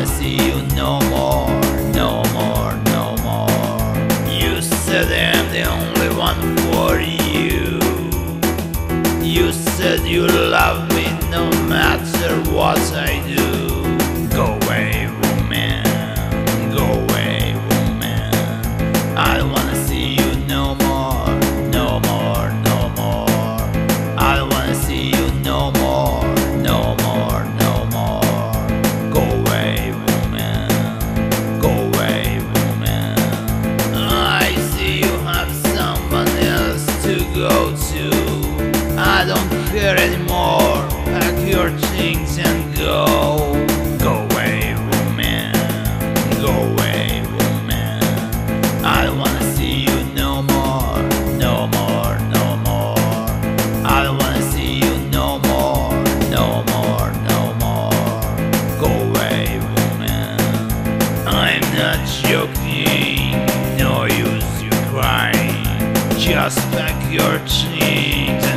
wanna see you no more, no more, no more. You said I'm the only one for you. You said you love me no matter what I do. Things and go. Go away, woman. Go away, woman. I don't wanna see you no more, no more, no more. I don't wanna see you no more, no more, no more. Go away, woman. I'm not joking, no use you crying. Just pack your things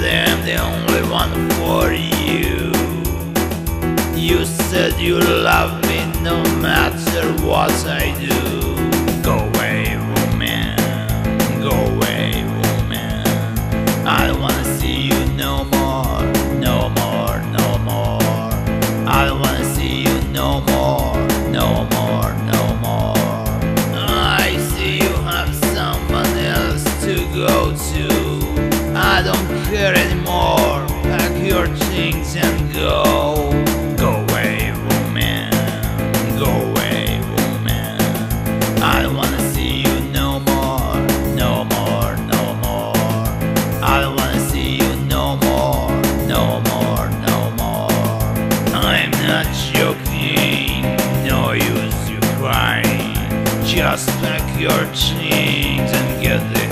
said I'm the only one for you. You said you love me no matter what I do. Go away, woman. Go away, woman. I don't wanna see you no more, no more, no more. I don't wanna see you no more, no more, no more. I see you have someone else to go to. I don't care anymore. Pack your things and go. Go away, woman. Go away, woman. I don't wanna see you no more, no more, no more. I don't wanna see you no more, no more, no more. I'm not joking, no use you crying. Just pack your things and get the